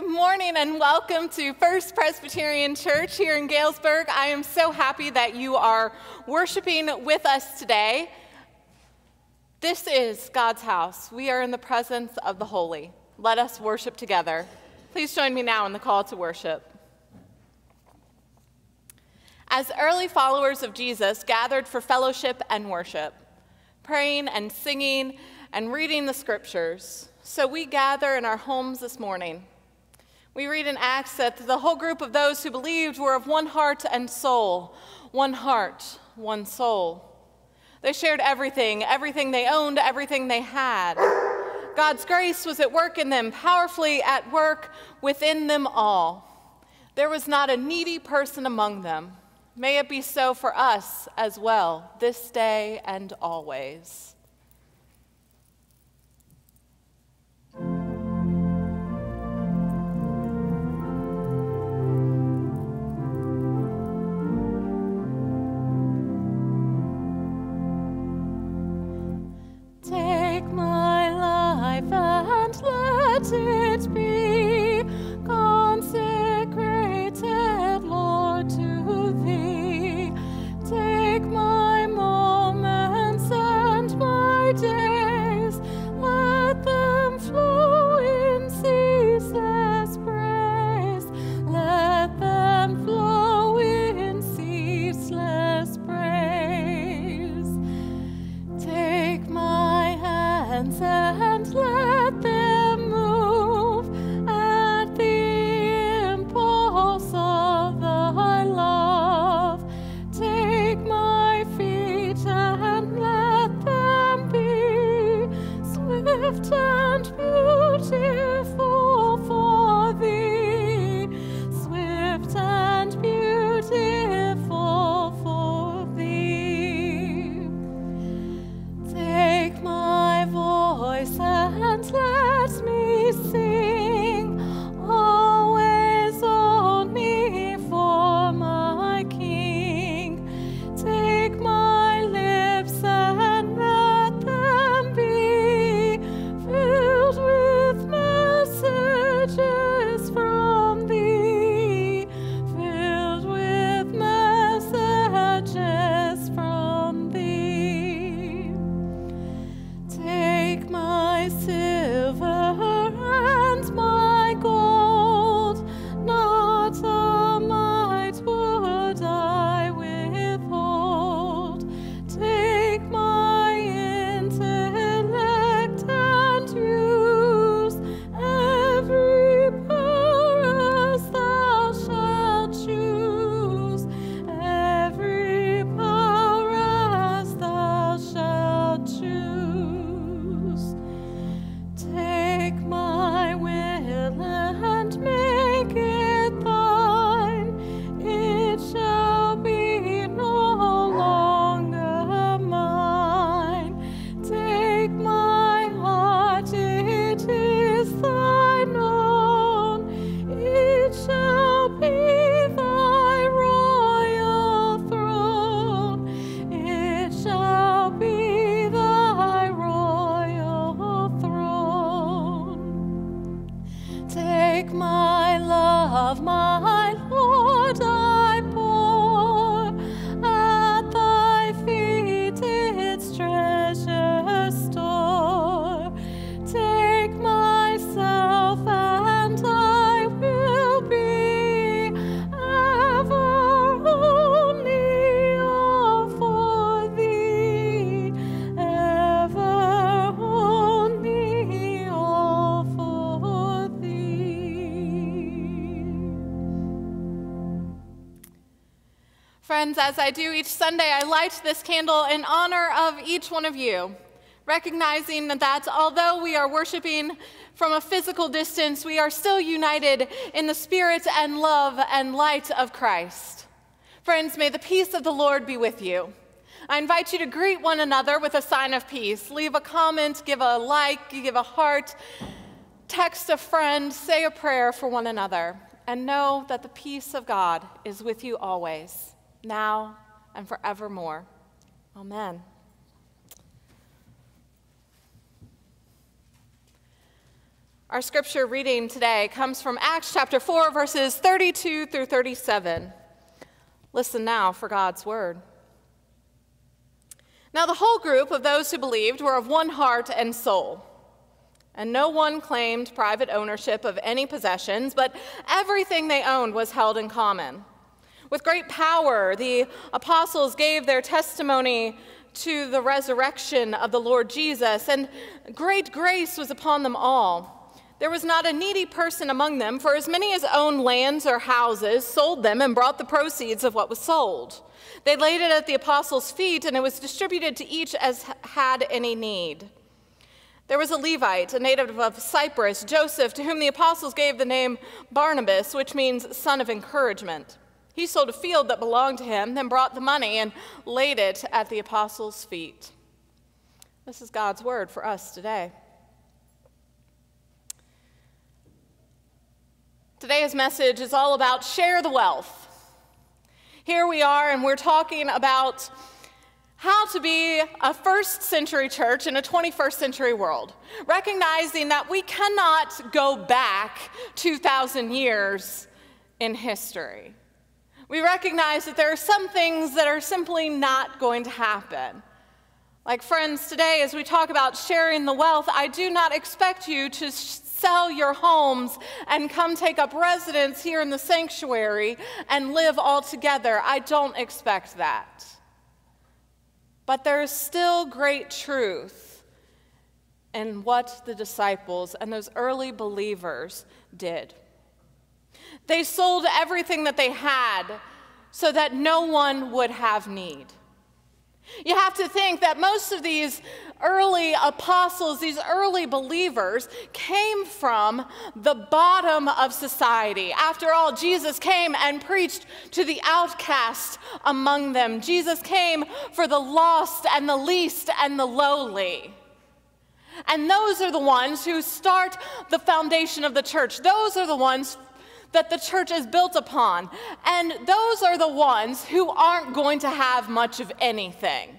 Good morning and welcome to First Presbyterian Church here in Galesburg. I am so happy that you are worshiping with us today. This is God's house. We are in the presence of the holy. Let us worship together. Please join me now in the call to worship. As early followers of Jesus gathered for fellowship and worship, praying and singing and reading the scriptures, so we gather in our homes this morning. We read in Acts that the whole group of those who believed were of one heart and soul, one heart, one soul. They shared everything, everything they owned, everything they had. God's grace was at work in them, powerfully at work within them all. There was not a needy person among them. May it be so for us as well, this day and always. mountain. Friends, as I do each Sunday, I light this candle in honor of each one of you, recognizing that although we are worshiping from a physical distance, we are still united in the spirit and love and light of Christ. Friends, may the peace of the Lord be with you. I invite you to greet one another with a sign of peace. Leave a comment, give a like, give a heart, text a friend, say a prayer for one another, and know that the peace of God is with you always now, and forevermore. Amen. Our scripture reading today comes from Acts chapter 4, verses 32 through 37. Listen now for God's word. Now, the whole group of those who believed were of one heart and soul. And no one claimed private ownership of any possessions, but everything they owned was held in common. With great power, the apostles gave their testimony to the resurrection of the Lord Jesus, and great grace was upon them all. There was not a needy person among them, for as many as owned lands or houses sold them and brought the proceeds of what was sold. They laid it at the apostles' feet, and it was distributed to each as had any need. There was a Levite, a native of Cyprus, Joseph, to whom the apostles gave the name Barnabas, which means son of encouragement. He sold a field that belonged to him, then brought the money and laid it at the apostles' feet. This is God's word for us today. Today's message is all about share the wealth. Here we are, and we're talking about how to be a first century church in a 21st century world, recognizing that we cannot go back 2,000 years in history. We recognize that there are some things that are simply not going to happen. Like, friends, today, as we talk about sharing the wealth, I do not expect you to sell your homes and come take up residence here in the sanctuary and live all together. I don't expect that. But there is still great truth in what the disciples and those early believers did. They sold everything that they had so that no one would have need. You have to think that most of these early apostles, these early believers, came from the bottom of society. After all, Jesus came and preached to the outcast among them. Jesus came for the lost and the least and the lowly. And those are the ones who start the foundation of the church. Those are the ones that the church is built upon. And those are the ones who aren't going to have much of anything.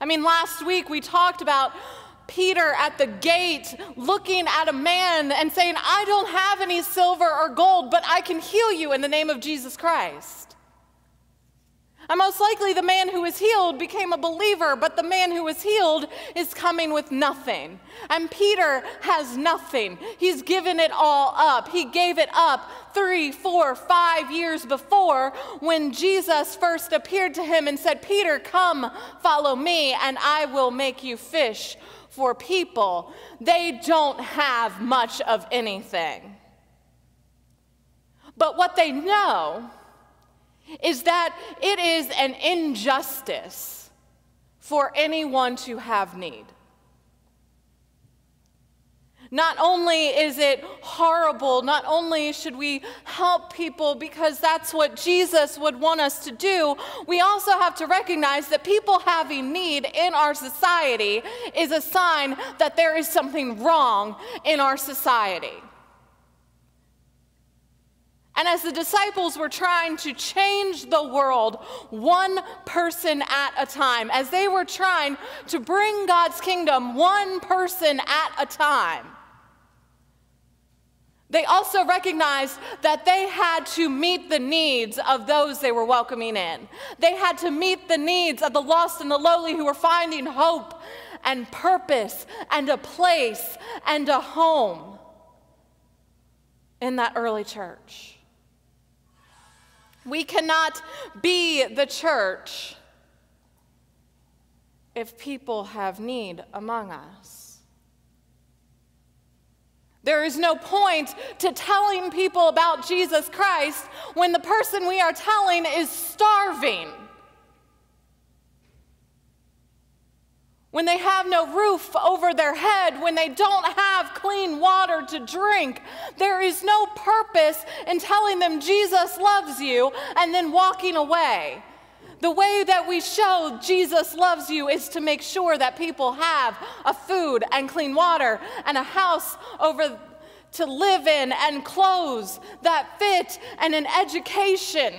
I mean, last week we talked about Peter at the gate looking at a man and saying, I don't have any silver or gold, but I can heal you in the name of Jesus Christ. And most likely, the man who was healed became a believer, but the man who was healed is coming with nothing. And Peter has nothing. He's given it all up. He gave it up three, four, five years before when Jesus first appeared to him and said, Peter, come, follow me, and I will make you fish for people. They don't have much of anything. But what they know is that it is an injustice for anyone to have need. Not only is it horrible, not only should we help people because that's what Jesus would want us to do, we also have to recognize that people having need in our society is a sign that there is something wrong in our society. And as the disciples were trying to change the world one person at a time, as they were trying to bring God's kingdom one person at a time, they also recognized that they had to meet the needs of those they were welcoming in. They had to meet the needs of the lost and the lowly who were finding hope and purpose and a place and a home in that early church. We cannot be the church if people have need among us. There is no point to telling people about Jesus Christ when the person we are telling is starving. When they have no roof over their head, when they don't have clean water to drink. There is no purpose in telling them Jesus loves you and then walking away. The way that we show Jesus loves you is to make sure that people have a food and clean water and a house over to live in and clothes that fit and an education.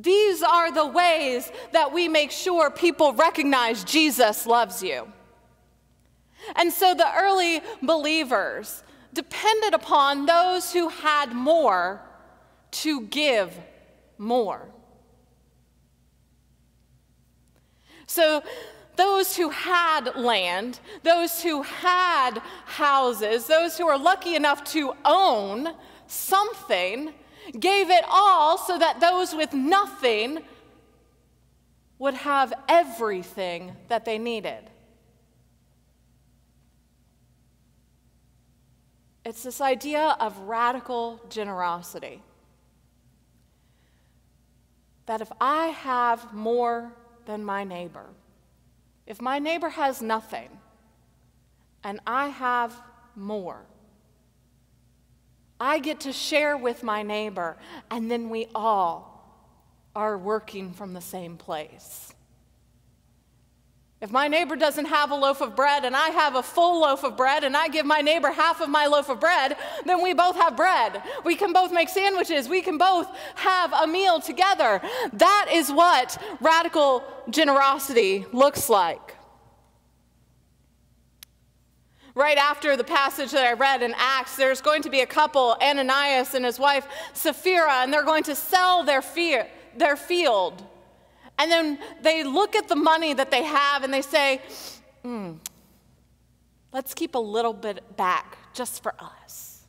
These are the ways that we make sure people recognize Jesus loves you. And so the early believers depended upon those who had more to give more. So, those who had land, those who had houses, those who were lucky enough to own something, gave it all so that those with nothing would have everything that they needed. It's this idea of radical generosity. That if I have more than my neighbor, if my neighbor has nothing and I have more, I get to share with my neighbor, and then we all are working from the same place. If my neighbor doesn't have a loaf of bread and I have a full loaf of bread and I give my neighbor half of my loaf of bread, then we both have bread. We can both make sandwiches. We can both have a meal together. That is what radical generosity looks like. Right after the passage that I read in Acts, there's going to be a couple, Ananias and his wife Sapphira, and they're going to sell their, fear, their field and then they look at the money that they have and they say, hmm, let's keep a little bit back just for us,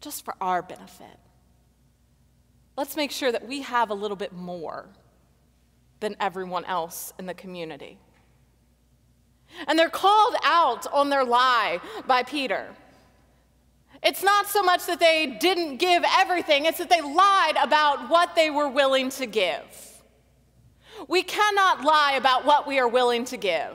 just for our benefit. Let's make sure that we have a little bit more than everyone else in the community. And they're called out on their lie by Peter. It's not so much that they didn't give everything, it's that they lied about what they were willing to give. We cannot lie about what we are willing to give.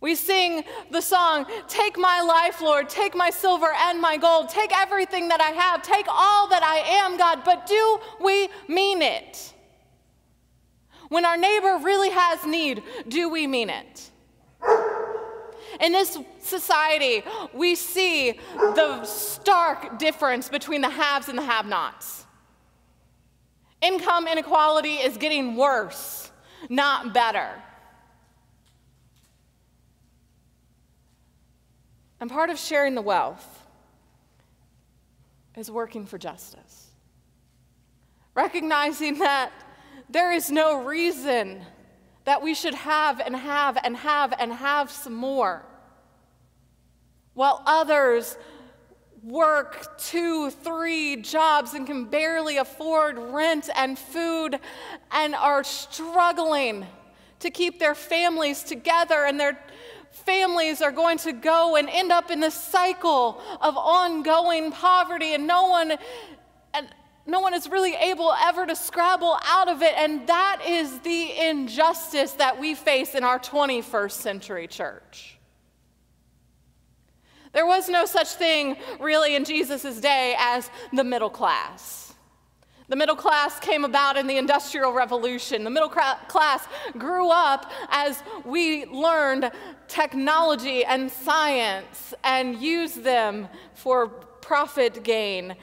We sing the song, Take my life, Lord, take my silver and my gold, take everything that I have, take all that I am, God, but do we mean it? When our neighbor really has need, do we mean it? In this society, we see the stark difference between the haves and the have nots. Income inequality is getting worse, not better. And part of sharing the wealth is working for justice. Recognizing that there is no reason that we should have and have and have and have some more, while others work two, three jobs and can barely afford rent and food and are struggling to keep their families together and their families are going to go and end up in this cycle of ongoing poverty and no one no one is really able ever to scrabble out of it and that is the injustice that we face in our 21st century church there was no such thing really in Jesus' day as the middle class. The middle class came about in the Industrial Revolution. The middle class grew up as we learned technology and science and used them for profit gain.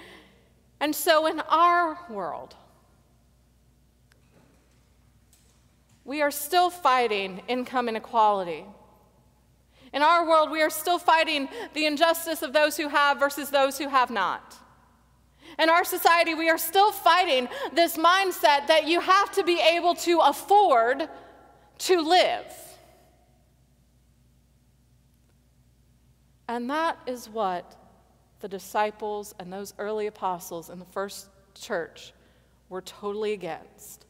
And so in our world, we are still fighting income inequality. In our world, we are still fighting the injustice of those who have versus those who have not. In our society, we are still fighting this mindset that you have to be able to afford to live. And that is what the disciples and those early apostles in the first church were totally against.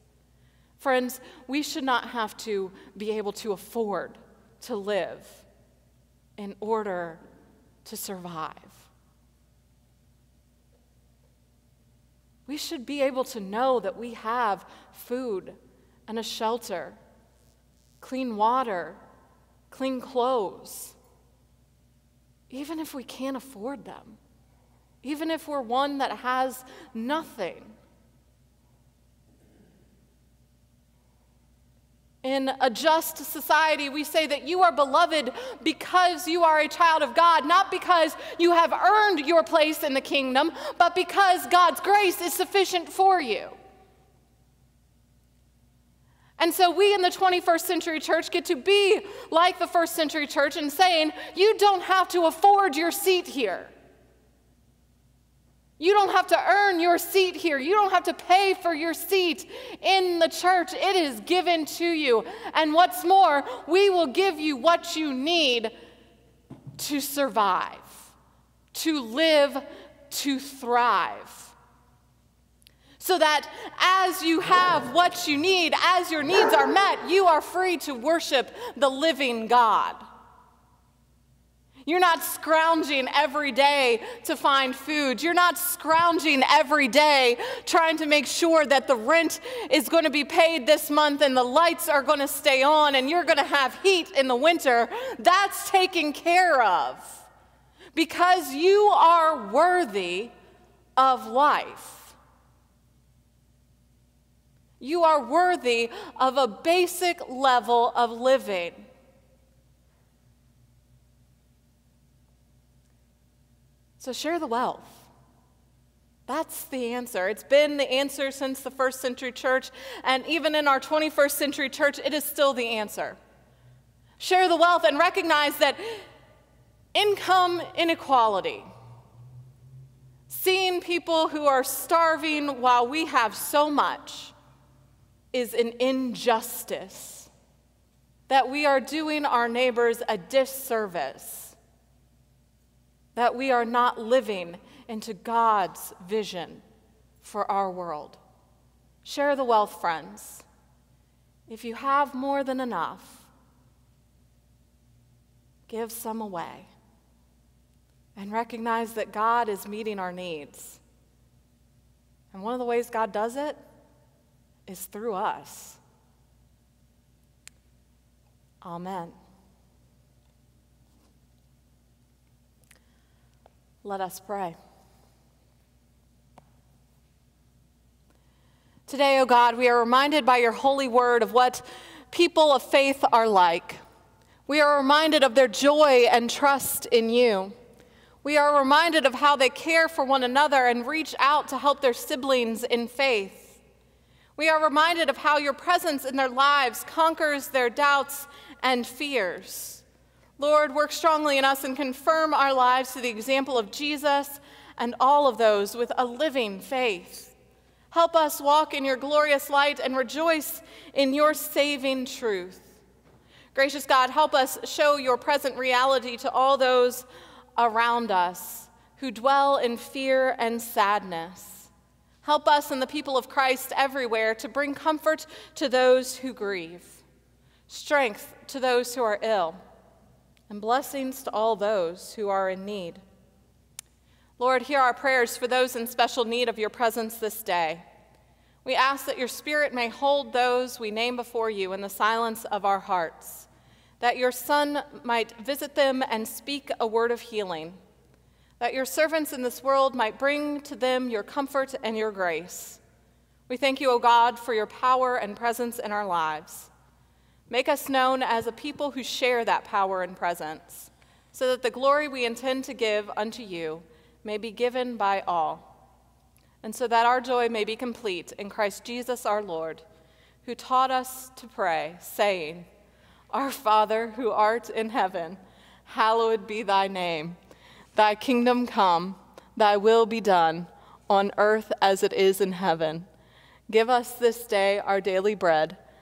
Friends, we should not have to be able to afford to live in order to survive. We should be able to know that we have food and a shelter, clean water, clean clothes, even if we can't afford them, even if we're one that has nothing. In a just society, we say that you are beloved because you are a child of God, not because you have earned your place in the kingdom, but because God's grace is sufficient for you. And so we in the 21st century church get to be like the first century church and saying, you don't have to afford your seat here. You don't have to earn your seat here. You don't have to pay for your seat in the church. It is given to you. And what's more, we will give you what you need to survive, to live, to thrive. So that as you have what you need, as your needs are met, you are free to worship the living God. You're not scrounging every day to find food. You're not scrounging every day trying to make sure that the rent is going to be paid this month and the lights are going to stay on and you're going to have heat in the winter. That's taken care of because you are worthy of life. You are worthy of a basic level of living. So share the wealth. That's the answer. It's been the answer since the first century church, and even in our 21st century church, it is still the answer. Share the wealth and recognize that income inequality, seeing people who are starving while we have so much, is an injustice. That we are doing our neighbors a disservice that we are not living into God's vision for our world. Share the wealth, friends. If you have more than enough, give some away and recognize that God is meeting our needs. And one of the ways God does it is through us. Amen. Let us pray. Today, O oh God, we are reminded by your holy word of what people of faith are like. We are reminded of their joy and trust in you. We are reminded of how they care for one another and reach out to help their siblings in faith. We are reminded of how your presence in their lives conquers their doubts and fears. Lord, work strongly in us and confirm our lives to the example of Jesus and all of those with a living faith. Help us walk in your glorious light and rejoice in your saving truth. Gracious God, help us show your present reality to all those around us who dwell in fear and sadness. Help us and the people of Christ everywhere to bring comfort to those who grieve, strength to those who are ill and blessings to all those who are in need. Lord, hear our prayers for those in special need of your presence this day. We ask that your Spirit may hold those we name before you in the silence of our hearts, that your Son might visit them and speak a word of healing, that your servants in this world might bring to them your comfort and your grace. We thank you, O God, for your power and presence in our lives. Make us known as a people who share that power and presence, so that the glory we intend to give unto you may be given by all, and so that our joy may be complete in Christ Jesus our Lord, who taught us to pray, saying, Our Father who art in heaven, hallowed be thy name. Thy kingdom come, thy will be done, on earth as it is in heaven. Give us this day our daily bread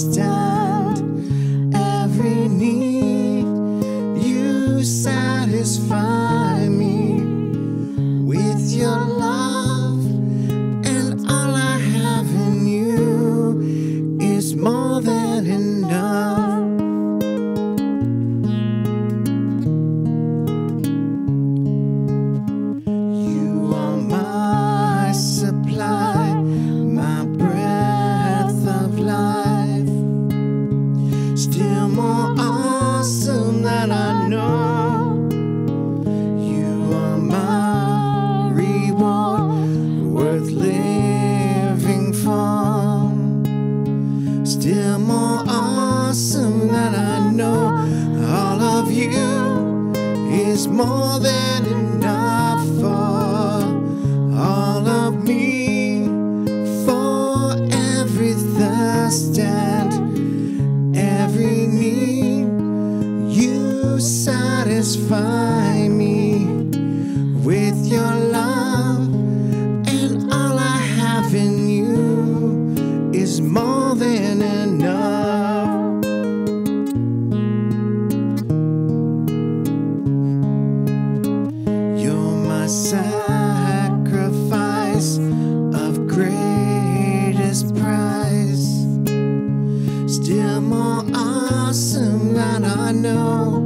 stand. greatest prize. Still more awesome than I know.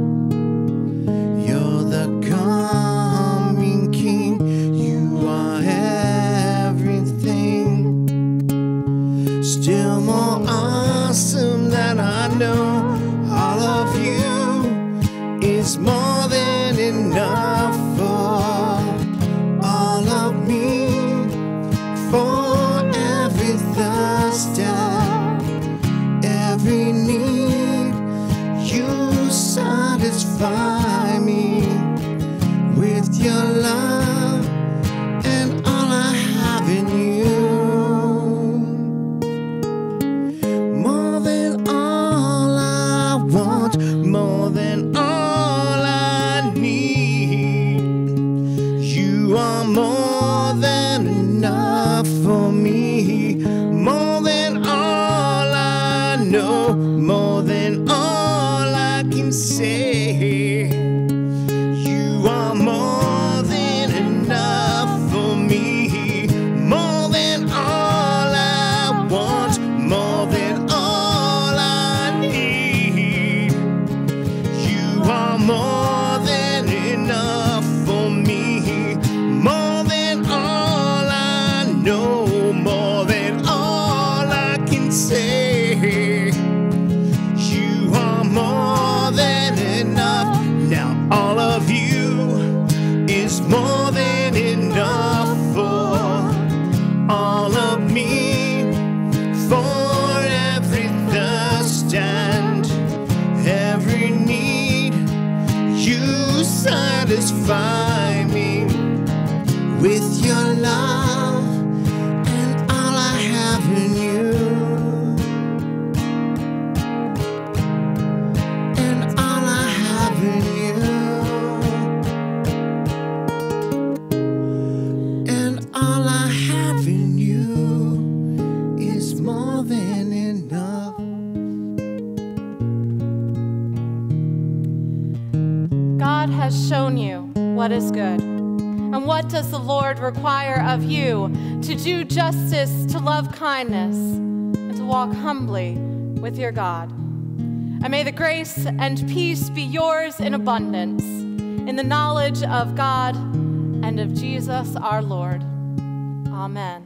more. require of you to do justice, to love kindness, and to walk humbly with your God. And may the grace and peace be yours in abundance, in the knowledge of God and of Jesus our Lord. Amen.